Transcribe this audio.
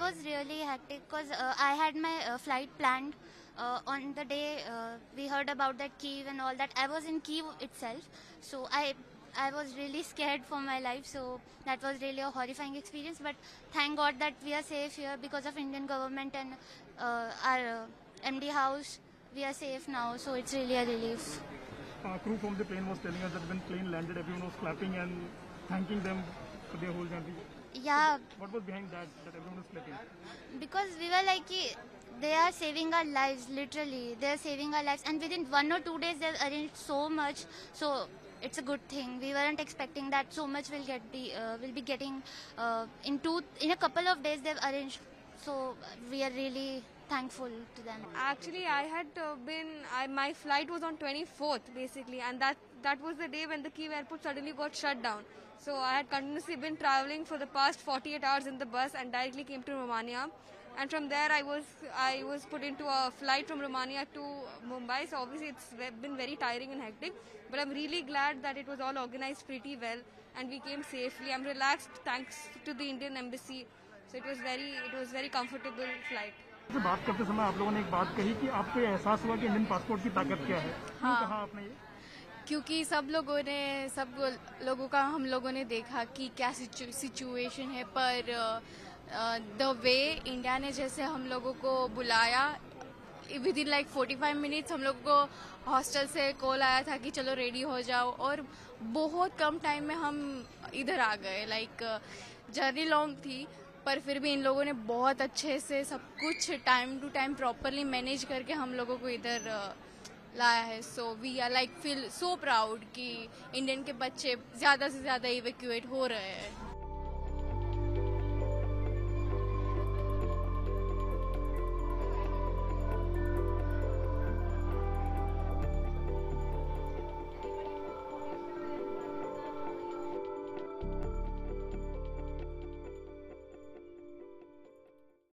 was really hectic because uh, I had my uh, flight planned uh, on the day uh, we heard about that Kiev and all that. I was in Kiev itself, so I I was really scared for my life. So that was really a horrifying experience. But thank God that we are safe here because of Indian government and uh, our uh, MD house. We are safe now, so it's really a relief. Crew from the plane was telling us that when plane landed, everyone was clapping and thanking them for their whole journey. Yeah, What was behind that? That everyone was clapping. because we were like they are saving our lives literally. They are saving our lives. And within one or two days they've arranged so much. So it's a good thing. We weren't expecting that so much will get be uh, will be getting uh, in two in a couple of days they've arranged. So we are really thankful to them Actually, I had uh, been. I, my flight was on 24th, basically, and that that was the day when the Kiev airport suddenly got shut down. So I had continuously been traveling for the past 48 hours in the bus and directly came to Romania. And from there, I was I was put into a flight from Romania to Mumbai. So obviously, it's been very tiring and hectic. But I'm really glad that it was all organized pretty well and we came safely. I'm relaxed thanks to the Indian embassy. So it was very it was very comfortable flight. से बात करते समय आप लोगों ने एक बात कही कि आपको एहसास हुआ कि इंडियन पासपोर्ट की ताकत क्या है? क्यों हाँ। कहा आपने ये? क्योंकि सब लोगों ने सब लोगों का हम लोगों ने देखा कि क्या सिचुएशन है पर द वे इंडिया ने जैसे हम लोगों को बुलाया विद इन लाइक 45 मिनट्स हम लोगों को हॉस्टल से कॉल आया था कि चलो रेडी हो जाओ और बहुत कम टाइम में हम इधर आ गए लाइक जर्नी लॉन्ग थी। पर फिर भी इन लोगों ने बहुत अच्छे से सब कुछ time to time properly manage करके हम लोगों को इधर लाया है। So we are like feel so proud कि इंडियन के बच्चे ज़्यादा से ज़्यादा इवेक्यूएट हो रहे हैं।